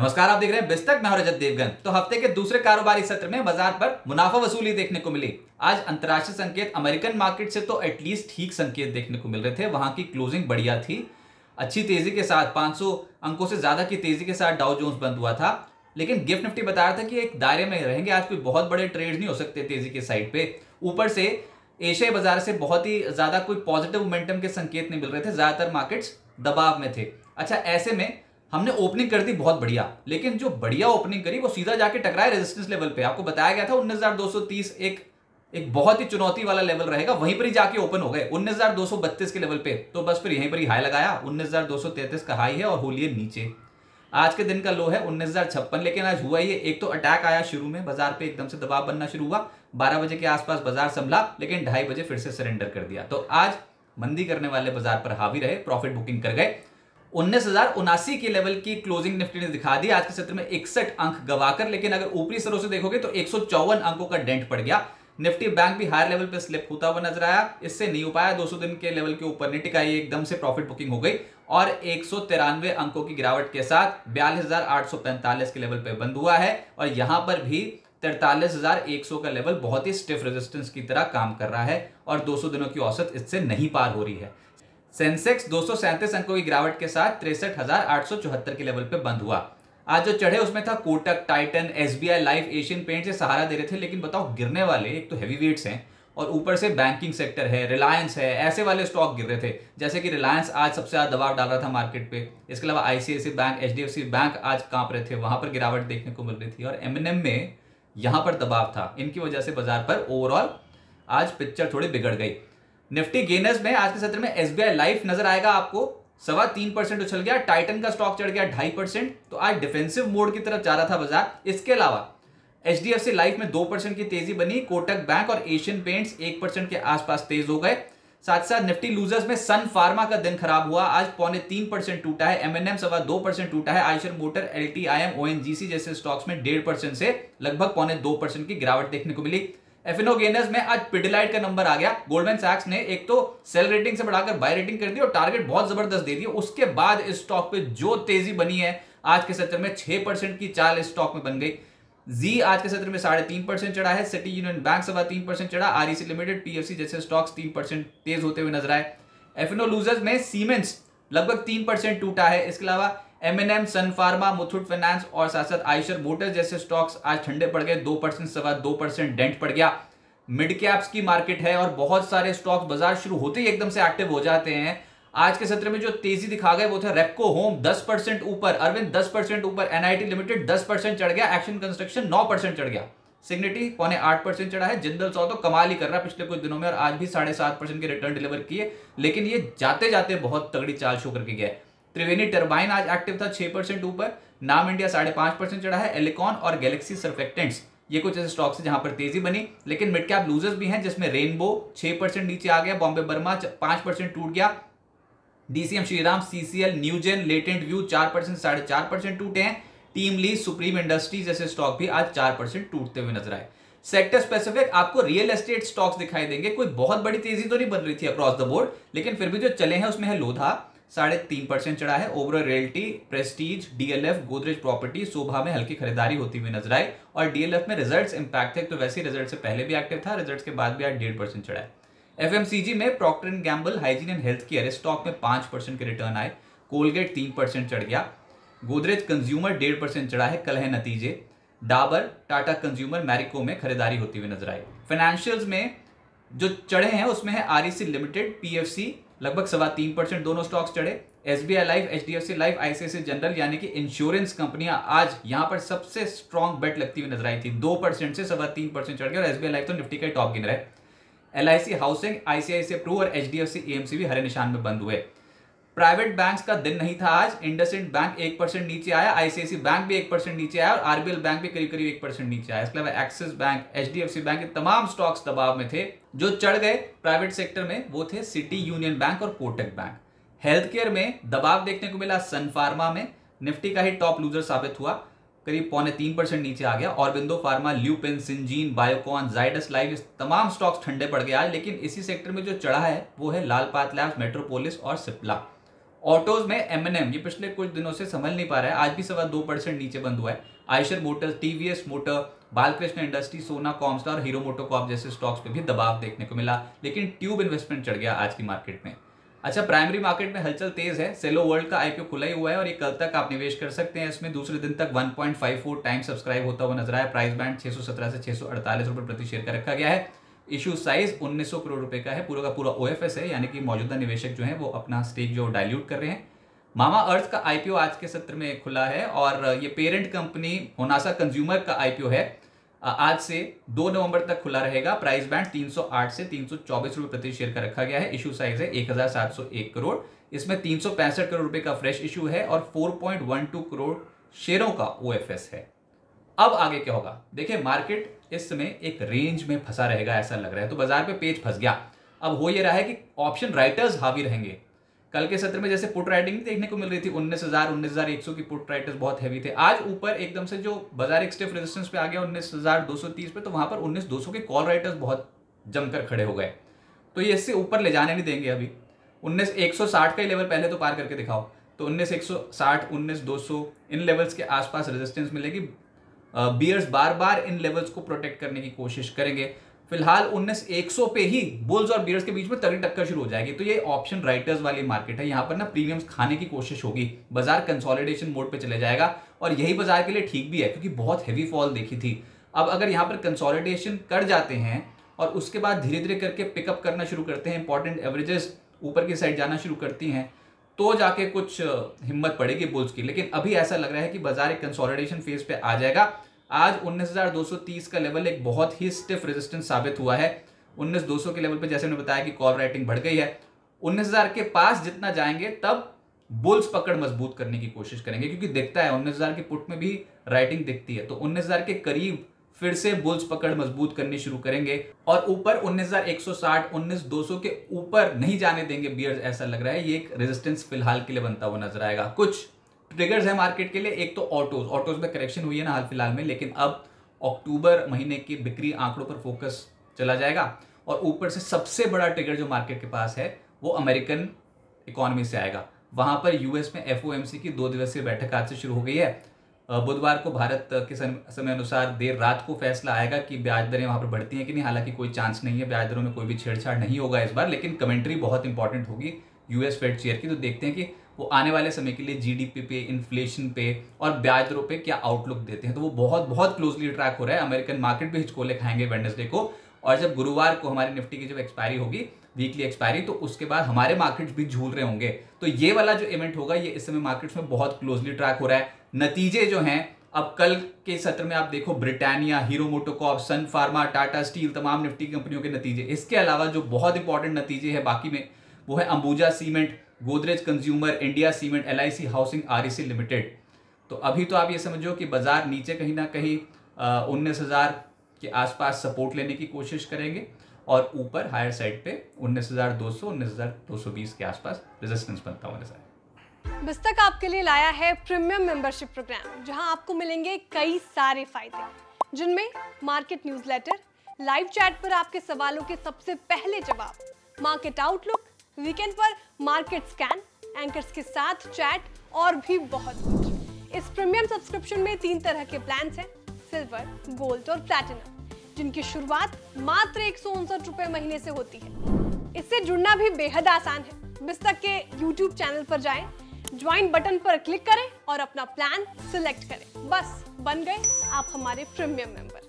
नमस्कार, आप देख रहे हैं बिस्तक। मैं रजत देवगन। तो हफ़्ते के दूसरे कारोबारी सत्र में बाज़ार पर मुनाफा वसूली देखने को मिली। आज अंतर्राष्ट्रीय संकेत, अमेरिकन मार्केट से तो एटलीस्ट ठीक संकेत देखने को मिल रहे थे। वहाँ की क्लोजिंग बढ़िया थी। अच्छी तेज़ी के साथ 500 अंकों से ज़्यादा की तेज़ी के साथ डाउ जोन्स बंद हुआ था। लेकिन गिफ्ट निफ्टी बता रहा था कि एक दायरे में रहेंगे। आज कोई बहुत बड़े ट्रेड नहीं हो सकते तेज़ी के साइड पे। ऊपर से एशियाई बाज़ार से बहुत ही ज़्यादा कोई पॉजिटिव मोमेंटम के संकेत नहीं मिल रहे थे। ज़्यादातर मार्केट्स दबाव में थे। अच्छा ऐसे में हमने ओपनिंग कर दी, बहुत बढ़िया। लेकिन जो बढ़िया ओपनिंग करी, वो सीधा जाके टकराए रेजिस्टेंस लेवल पे। आपको बताया गया था 19230 एक एक बहुत ही चुनौती वाला लेवल रहेगा। वहीं पर ही जाके ओपन हो गए। 19232 के लेवल पे। तो बस फिर यहीं पर ही हाई लगाया। 19233 का हाई है और होलिए नीचे। आज के दिन का लो है उन्नीस लेकिन आज हुआ ये, एक तो अटैक आया शुरू में। बाज़ार पे एकदम से दबाव बनना शुरू हुआ। बारह बजे के आसपास बाज़ार संभला, लेकिन ढाई बजे फिर से सरेंडर कर दिया। तो आज मंदी करने वाले बाज़ार पर हावी रहे प्रॉफिट बुकिंग कर गए। उन्नीस हज़ार उनासी के लेवल की क्लोजिंग निफ्टी ने दिखा दी। आज के सत्र में इकसठ अंक गवाकर, लेकिन अगर ऊपरी स्तरों से देखोगे तो एक सौ चौवन अंकों का डेंट पड़ गया। निफ्टी बैंक भी हायर लेवल पे स्लिप होता हुआ नज़र आया। इससे नहीं हो पाया। 200 दिन के लेवल के ऊपर नहीं टिकाई, एकदम से प्रॉफिट बुकिंग हो गई और एक सौ तिरानवे अंकों की गिरावट के साथ बयालीस के लेवल पे बंद हुआ है और यहाँ पर भी तैतालीस का लेवल बहुत ही स्टिफ रेजिस्टेंस की तरह काम कर रहा है और 200 दिनों की औसत इससे नहीं पार हो रही है। सेंसेक्स दो सौ सैंतीस अंकों की गिरावट के साथ तिरसठ के लेवल पे बंद हुआ। आज जो चढ़े उसमें था Kotak, Titan, SBI, life, Asian paint से सहारा दे रहे थे, लेकिन बताओ, गिरने वाले एक तो हैवी वेट्स हैं और ऊपर से बैंकिंग सेक्टर है रिलायंस है, ऐसे वाले स्टॉक गिर रहे थे। जैसे कि रिलायंस आज सबसे ज़्यादा दबाव डाल रहा था मार्केट पे। इसके अलावा आईसीआईसी बैंक एचडीएफसी बैंक आज काँप रहे थे, वहाँ पर गिरावट देखने को मिल रही थी और एमएनएम में यहाँ पर दबाव था। इनकी वजह से बाज़ार पर ओवरऑल आज पिक्चर थोड़ी बिगड़ गई। निफ्टी गेनर्स में आज के सत्र में एसबीआई लाइफ नज़र आएगा आपको। सवा तीन परसेंट उछल गया, टाइटन का स्टॉक चढ़ गया ढाई परसेंट। तो आज डिफेंसिव मोड की तरफ़ जा रहा था बाज़ार। इसके अलावा H D F C life में दो परसेंट की तेज़ी बनी, कोटक बैंक और एशियन पेंट्स एक परसेंट के आसपास तेज हो गए। साथ साथ निफ्टी लूजर्स में सन फार्मा का दिन खराब हुआ, आज पौने तीन परसेंट टूटा है। एमएनएम सवा दो परसेंट टूटा है। Eicher motor L T I M ONGC जैसे स्टॉक्स में डेढ़ परसेंट से लगभग पौने दो परसेंट की गिरावट देखने को मिली। एफिनो गेनर्स में आज पिडिलाइट का नंबर आ गया। गोल्डमैन सैक्स ने एक तो सेल रेटिंग से बढ़ाकर बाय रेटिंग कर दी और टारगेट बहुत ज़बरदस्त दे दिया उसके बाद इस स्टॉक पे जो तेज़ी बनी है, आज के सत्र में छह परसेंट की चाल इस स्टॉक में बन गई। जी आज के सत्र में साढ़े तीन परसेंट चढ़ा है। सिटी यूनियन बैंक सवा तीन परसेंट चढ़ा। आरईसी लिमिटेड पीएफसी जैसे स्टॉक्स तीन परसेंट तेज होते हुए नज़र आए। एफिनो लूजर्स में सीमेंट्स लगभग तीन परसेंट टूटा है। इसके अलावा M N M Sun Pharma Muthoot Finance और साथ साथ आयशर मोटर्स जैसे स्टॉक्स आज ठंडे पड़ गए, दो परसेंट सवा दो परसेंट डेंट पड़ गया। मिड कैप्स की मार्केट है और बहुत सारे स्टॉक्स बाज़ार शुरू होते ही एकदम से एक्टिव हो जाते हैं। आज के सत्र में जो तेज़ी दिखा गए वो थे रेपको होम 10 परसेंट ऊपर अरविंद 10 परसेंट ऊपर N I T Limited 10 percent चढ़ गया एक्शन कंस्ट्रक्शन 9 परसेंट चढ़ गया। सिग्निटी पौने आठ परसेंट चढ़ा है जिंदल सौ तो कमाल ही कर रहा है पिछले कुछ दिनों में और आज भी साढ़े सात परसेंट के रिटर्न डिलीवर किए। लेकिन ये जाते जाते बहुत तगड़ी चाल शो करके गया त्रिवेणी टर्बाइन आज एक्टिव था छह परसेंट ऊपर, नाम इंडिया साढ़े पाँच परसेंट चढ़ा है, एलिकॉन और गैलेक्सी सर्फेक्टेंट्स। ये कुछ ऐसे स्टॉक्स है जहाँ पर तेज़ी बनी, लेकिन मिड कैप लूजर्स भी हैं, जिसमें रेनबो छह परसेंट नीचे आ गया, बॉम्बे बर्मा पाँच परसेंट टूट गया। DCM Shriram, CCL, Newgen, latent view चार परसेंट साढ़े चार परसेंट टूटे हैं। टीम ली, सुप्रीम इंडस्ट्रीज़ जैसे स्टॉक भी आज चार परसेंट टूटते हुए नज़र आए। सेक्टर स्पेसिफिक आपको रियल एस्टेट स्टॉक्स दिखाई देंगे। कोई बहुत बड़ी तेज़ी तो नहीं बन रही थी अक्रॉस द बोर्ड लेकिन फिर भी जो चले हैं उसमें है लोधा। साढ़े तीन परसेंट चढ़ा है। Overall realty prestige DLF Godrej property Sobha में हल्की खरीदारी होती हुई नज़र आई। और डीएलएफ में रिजल्ट्स इंपैक्ट थे तो वैसे रिज़ल्ट से पहले भी एक्टिव था रिजल्ट्स के बाद भी आज डेढ़ परसेंट चढ़ा है। एफएमसीजी में Procter and Gamble hygiene and health care stock में पाँच परसेंट के रिटर्न आए। कोलगेट तीन परसेंट चढ़ गया। गोदरेज कंज्यूमर डेढ़ परसेंट चढ़ा है, कल है नतीजे। डाबर टाटा कंज्यूमर मैरिको में खरीदारी होती हुई नज़र आई। फाइनेंशियल्स में जो चढ़े हैं, उसमें है आरईसी लिमिटेड पीएफसी लगभग सवा तीन परसेंट दोनों स्टॉक्स चढ़े। S B I life H D F C life ICICI general, यानी कि इंश्योरेंस कंपनियाँ आज यहाँ पर सबसे स्ट्रॉन्ग बेट लगती हुई नज़र आई थी। दो परसेंट से सवा तीन परसेंट चढ़ गया और एस बी आई लाइफ तो निफ्टी का टॉप गिन रहा। है L I C housing ICICI pru और H D F C AMC भी हरे निशान में बंद हुए। प्राइवेट बैंक्स का दिन नहीं था आज। इंडसइंड बैंक एक परसेंट नीचे आया, आईसीआईसी बैंक भी एक परसेंट नीचे आया और आरबीएल बैंक भी करीब करीब एक परसेंट नीचे आया। इसके अलावा एक्सिस बैंक, एचडीएफसी बैंक के तमाम स्टॉक्स दबाव में थे, जो चढ़ गए प्राइवेट सेक्टर में, वो थे सिटी यूनियन बैंक और कोटक बैंक। हेल्थ केयर में दबाव देखने को मिला सन फार्मा में। निफ्टी का ही टॉप लूजर साबित हुआ, करीब पौने तीन परसेंट नीचे आ गया। और बिंदो pharma, Lupin, Syngene, Biocon, Zydus life तमाम स्टॉक्स ठंडे पड़ गए आज, लेकिन इसी सेक्टर में जो चढ़ा है, वो है लाल पात लैब्स, मेट्रोपोलिस और सिप्ला। ऑटोज में एम एन एम ये पिछले कुछ दिनों से संभल नहीं पा रहा है। आज भी सवा दो परसेंट नीचे बंद हुआ है। Eicher Motors TVS motor Balkrishna industry Sona कॉम्स्टार और हीरो मोटो मोटोकॉप जैसे स्टॉक्स पे भी दबाव देखने को मिला, लेकिन ट्यूब इन्वेस्टमेंट चढ़ गया आज की मार्केट में। अच्छा प्राइमरी मार्केट में हलचल तेज है। सेलो वर्ल्ड का आईपीओ खुला ही हुआ है और ये कल तक आप निवेश कर सकते हैं इसमें। दूसरे दिन तक 1.54 टाइम सब्सक्राइब होता हुआ नज़र आया। प्राइस बैंड 617 से 648 रुपए प्रति शेयर का रखा गया है। इशू साइज़ 1900 करोड़ रुपए का है, पूरा का पूरा ओएफएस है, यानी कि मौजूदा निवेशक जो है वो अपना स्टेक जो डायल्यूट कर रहे हैं। मामा अर्थ का आईपीओ आज के सत्र में खुला है और ये पेरेंट कंपनी होनासा कंज्यूमर का आईपीओ है। आज से 2 नवंबर तक खुला रहेगा। प्राइस बैंड 308 से तीन सौ चौबीस रुपए प्रति शेयर का रखा गया है। इशू साइज़ है 1701 करोड़। इसमें तीन सौ पैंसठ करोड़ रुपए का फ्रेश इशू है और 4.12 करोड़ शेयरों का ओएफएस है। अब आगे क्या होगा? देखिए मार्केट इस समय एक रेंज में फंसा रहेगा, ऐसा लग रहा है। तो बाज़ार पे पेज फंस गया। अब हो ये रहा है कि ऑप्शन राइटर्स हावी रहेंगे। कल के सत्र में जैसे पुट राइटिंग देखने को मिल रही थी, उन्नीस हज़ार उन्नीस हज़ार एक सौ की पुट राइटर्स बहुत हैवी थे। आज ऊपर एकदम से जो बाज़ार एक स्टिफ रेजिस्टेंस पे आ गया उन्नीस हज़ार दो सौ तीस पे तो वहाँ पर उन्नीस दो सौ के कॉल राइटर्स बहुत जमकर खड़े हो गए। तो ये इससे ऊपर ले जाने नहीं देंगे अभी। उन्नीस एक सौ साठ का ही लेवल पहले तो पार करके दिखाओ। तो उन्नीस एक सौ साठ, उन्नीस दो सौ इन लेवल्स के आसपास रेजिस्टेंस मिलेगी। बियर्स बार बार इन लेवल्स को प्रोटेक्ट करने की कोशिश करेंगे। फ़िलहाल उन्नीस एक सौ पे ही बुल्स और बियर्स के बीच में तगड़ी टक्कर शुरू हो जाएगी। तो ये ऑप्शन राइटर्स वाली मार्केट है। यहाँ पर ना प्रीमियम्स खाने की कोशिश होगी। बाज़ार कंसोलिडेशन मोड पे चले जाएगा और यही बाज़ार के लिए ठीक भी है, क्योंकि बहुत हैवी फॉल देखी थी। अब अगर यहाँ पर कंसोलिडेशन कर जाते हैं और उसके बाद धीरे धीरे करके पिकअप करना शुरू करते हैं इंपॉर्टेंट एवरेजेस ऊपर की साइड जाना शुरू करती हैं तो जाके कुछ हिम्मत पड़ेगी बुल्स की। लेकिन अभी ऐसा लग रहा है कि बाज़ार एक कंसोलिडेशन फ़ेज़ पे आ जाएगा। आज 19,230 का लेवल एक बहुत ही स्टिफ रेजिस्टेंस साबित हुआ है। 19,200 के लेवल पे जैसे मैंने बताया कि कॉल राइटिंग बढ़ गई है। 19,000 के पास जितना जाएँगे तब बुल्स पकड़ मज़बूत करने की कोशिश करेंगे क्योंकि दिखता है 19,000 के पुट में भी राइटिंग दिखती है। तो 19,000 के करीब फिर से बुल्स पकड़ मज़बूत करनी शुरू करेंगे और ऊपर 19,160 19,200 के ऊपर नहीं जाने देंगे बियर्स ऐसा लग रहा है। ये एक रेजिस्टेंस फ़िलहाल के लिए बनता हुआ नज़र आएगा। कुछ ट्रिगर्स है मार्केट के लिए एक तो ऑटोज ऑटोज में करेक्शन हुई है ना हाल फ़िलहाल में लेकिन अब अक्टूबर महीने की बिक्री आंकड़ों पर फोकस चला जाएगा। और ऊपर से सबसे बड़ा ट्रिगर जो मार्केट के पास है वो अमेरिकन इकोनॉमी से आएगा। वहाँ पर यूएस में एफ़ की दो दिवसीय बैठक आज से शुरू हो गई है। बुधवार को भारत के समय अनुसार देर रात को फैसला आएगा कि ब्याज दरें वहाँ पर बढ़ती हैं कि नहीं। हालाँकि कोई चांस नहीं है, ब्याज दरों में कोई भी छेड़छाड़ नहीं होगा इस बार, लेकिन कमेंट्री बहुत इंपॉर्टेंट होगी यूएस फेड चेयर की। तो देखते हैं कि वो आने वाले समय के लिए जीडीपी पे, इन्फ्लेशन पे और ब्याज दरों पे क्या आउटलुक देते हैं। तो वो बहुत बहुत क्लोजली ट्रैक हो रहा है। अमेरिकन मार्केट भी हिचकोले खाएँगे वेडनेसडे को। और जब गुरुवार को हमारी निफ्टी की जब एक्सपायरी होगी वीकली एक्सपायरी तो उसके बाद हमारे मार्केट्स भी झूल रहे होंगे। तो ये वाला जो इवेंट होगा, ये इस समय मार्केट्स में बहुत क्लोजली ट्रैक हो रहा है। नतीजे जो हैं, अब कल के सत्र में आप देखो Britannia Hero MotoCorp Sun pharma Tata steel तमाम निफ्टी कंपनियों के नतीजे। इसके अलावा जो बहुत इंपॉर्टेंट नतीजे है बाकी में, वो है Ambuja cement Godrej consumer India cement LIC housing REC limited तो अभी तो आप ये समझो कि बाज़ार नीचे कहीं ना कहीं उन्नीस के आसपास सपोर्ट लेने की कोशिश करेंगे। और ऊपर हायर साइड पे उन्नीस हज़ार दो सौ उन्नीस हज़ार दो सौ बीस के आसपास रेजिस्टेंस बनता हुआ नज़र बिस्तक आपके लिए लाया है प्रीमियम मेंबरशिप प्रोग्राम जहाँ आपको मिलेंगे कई सारे फ़ायदे। जिनमें मार्केट न्यूज़लेटर, लाइव चैट पर आपके सवालों के सबसे पहले जवाब मार्केट आउटलुक वीकेंड पर मार्केट स्कैन एंकर्स के साथ चैट और भी बहुत कुछ। इस प्रीमियम सब्सक्रिप्शन में तीन तरह के प्लान हैं सिल्वर गोल्ड और प्लैटिनम जिनकी शुरुआत मात्र एक रुपए महीने से होती है। इससे जुड़ना भी बेहद आसान है। बिस्तक के यूट्यूब चैनल पर जाएँ, ज्वाइन बटन पर क्लिक करें और अपना प्लान सिलेक्ट करें। बस बन गए आप हमारे प्रीमियम मेंबर